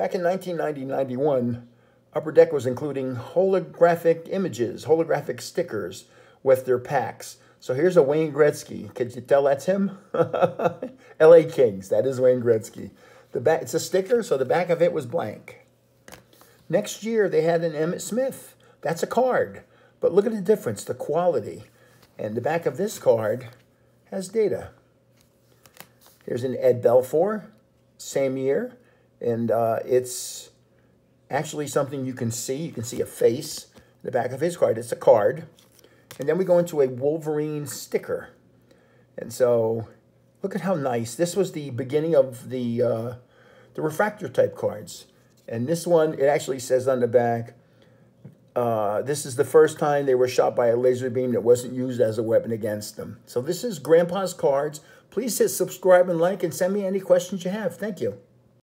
Back in 1990-91, Upper Deck was including holographic images, holographic stickers with their packs. So here's a Wayne Gretzky. Could you tell that's him? LA Kings, that is Wayne Gretzky. The back, it's a sticker, so the back of it was blank. Next year, they had an Emmitt Smith. That's a card. But look at the difference, the quality. And the back of this card has data. Here's an Ed Belfour, same year. And uh, it's actually something you can see. You can see a face in the back of his card. It's a card. And then we go into a Wolverine sticker. And so look at how nice. This was the beginning of the, uh, the refractor type cards. And this one, it actually says on the back, uh, this is the first time they were shot by a laser beam that wasn't used as a weapon against them. So this is Grandpa's Cards. Please hit subscribe and like and send me any questions you have. Thank you.